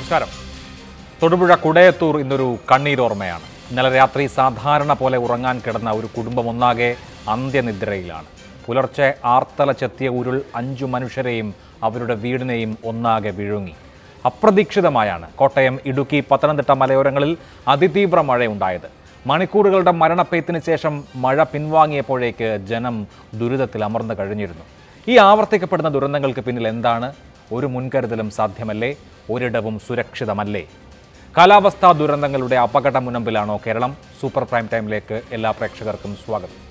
നമസ്കാരം. തൊടുപുഴ കുടയത്തൂർ ഇന്നൊരു കണ്ണീരോർമ്മയാണ് ഇന്നലെ രാത്രി സാധാരണ പോലെ ഉറങ്ങാൻ കിടന്ന ഒരു കുടുംബം ഒന്നാകെ അന്ത്യനിദ്രയിലാണ്. പുലർച്ചെ ആർത്തലച്ചെത്തിയ ഉരുൾ അഞ്ചു മനുഷ്യരെയും അവരുടെ വീടിനെയും ഒന്നാകെ വിഴുങ്ങി. അപ്രതീക്ഷിതമായാണ് കോട്ടയം ഇടുക്കി പത്തനംതിട്ട മലയോരങ്ങളിൽ അതിതീവ്ര മഴയുണ്ടായത്. മണിക്കൂറുകളുടെ മരണപ്പെയ്ത്തിന് ശേഷം മഴ പിൻവാങ്ങിയപ്പോഴേക്ക് ജനം ദുരിതത്തിൽ അമർന്നു കഴിഞ്ഞിരുന്നു. ഈ ആവർത്തിക്കപ്പെടുന്ന ദുരന്തങ്ങൾക്ക് പിന്നിൽ എന്താണ്? ഒരു മുൻകരുതലും സാധ്യമല്ലേ? ഒരിടവും സുരക്ഷിതമല്ലേ? കാലാവസ്ഥാ ദുരന്തങ്ങളുടെ അപകട മുനമ്പിലാണോ കേരളം? സൂപ്പർ പ്രൈം ടൈമിലേക്ക് എല്ലാ പ്രേക്ഷകർക്കും സ്വാഗതം.